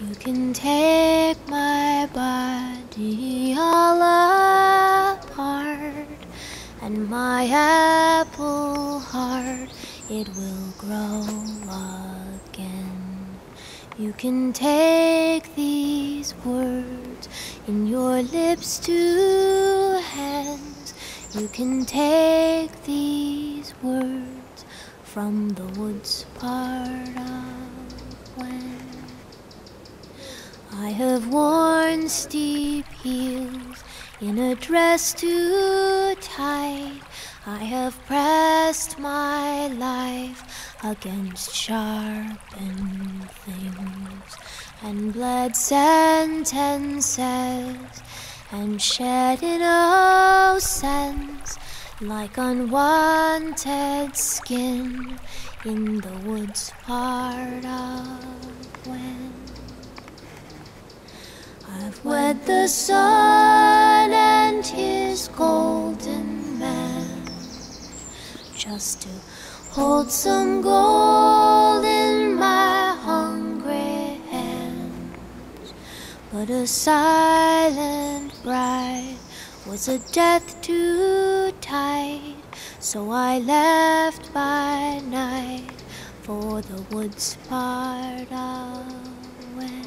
You can take my body all apart, and my apple heart it will grow again. You can take these words in your lips to hands. You can take these words from the woods part of I have worn steep heels in a dress too tight. I have pressed my life against sharpened things and bled sentences and shed innocence like unwanted skin in the woods part of I've wed the sun and his golden man just to hold some gold in my hungry hands. But a silent bride was a death too tight, so I left by night for the woods part when.